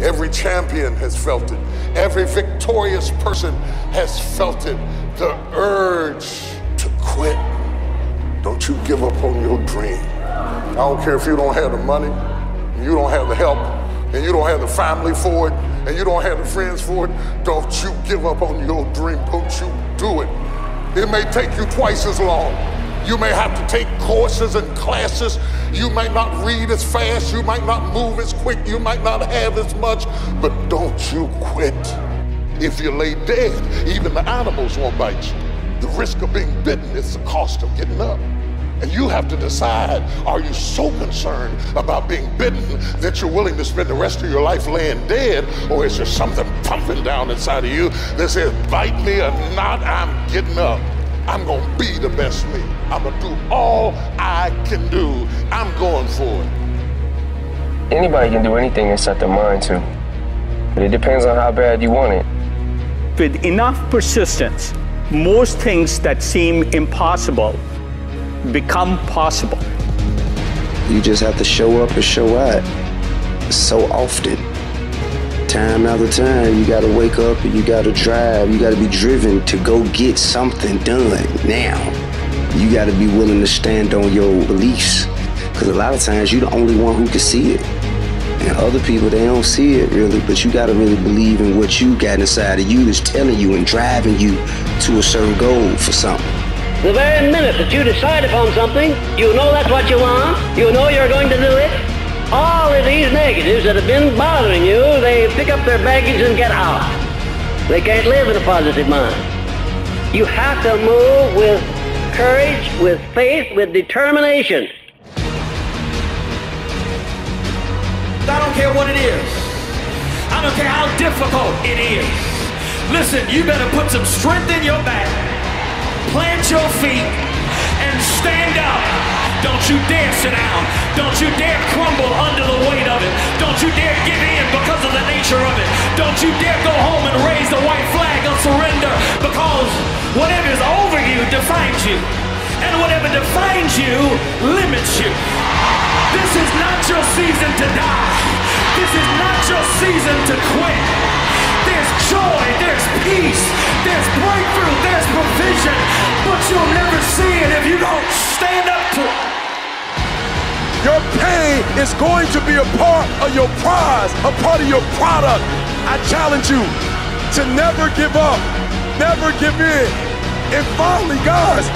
Every champion has felt it. Every victorious person has felt it. The urge to quit. Don't you give up on your dream. I don't care if you don't have the money, and you don't have the help, and you don't have the family for it, and you don't have the friends for it. Don't you give up on your dream. Don't you do it. It may take you twice as long. You may have to take courses and classes. You might not read as fast. You might not move as quick. You might not have as much. But don't you quit. If you lay dead, even the animals won't bite you. The risk of being bitten is the cost of getting up. And you have to decide are you so concerned about being bitten that you're willing to spend the rest of your life laying dead? Or is there something pumping down inside of you that says, bite me or not, I'm getting up? I'm going to be the best me. I'm going to do all I can do. I'm going for it. Anybody can do anything they set their mind to. But it depends on how bad you want it. With enough persistence, most things that seem impossible become possible. You just have to show up and show out so often. Time after time, you gotta wake up and you gotta drive. You gotta be driven to go get something done now. You gotta be willing to stand on your beliefs. Because a lot of times, you're the only one who can see it. And other people, they don't see it really, but you gotta really believe in what you got inside of you that's telling you and driving you to a certain goal for something. The very minute that you decide upon something, you know that's what you want, you know you're going to do it, all of these negatives that have been bothering you, they pick up their baggage and get out. They can't live in a positive mind. You have to move with courage, with faith, with determination. I don't care what it is. I don't care how difficult it is. Listen, you better put some strength in your back, plant your feet, and stand up. Don't you dare sit down. Don't you dare crumble under You dare go home and raise the white flag of surrender because whatever is over you defines you. And whatever defines you limits you. This is not your season to die. This is not your season to quit. There's joy, there's peace, there's breakthrough, there's provision, is going to be a part of your prize, a part of your product. I challenge you to never give up, never give in. And finally, guys,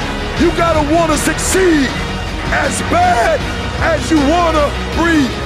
you gotta wanna succeed as bad as you wanna breathe.